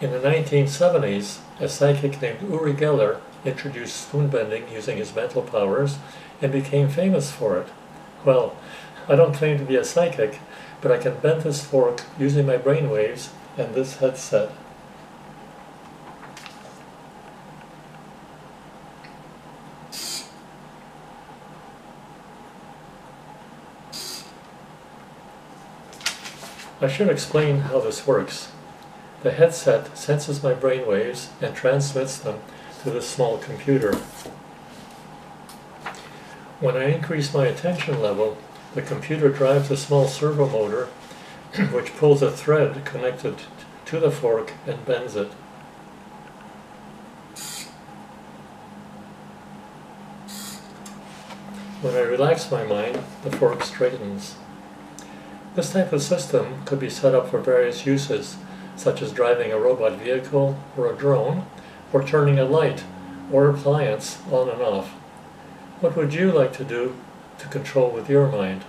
In the 1970s, a psychic named Uri Geller introduced spoon bending using his mental powers and became famous for it. Well, I don't claim to be a psychic, but I can bend this fork using my brainwaves and this headset. I should explain how this works. The headset senses my brainwaves and transmits them to the small computer. When I increase my attention level, the computer drives a small servo motor which pulls a thread connected to the fork and bends it. When I relax my mind, the fork straightens. This type of system could be set up for various uses, such as driving a robot vehicle or a drone, or turning a light or appliance on and off. What would you like to do to control with your mind?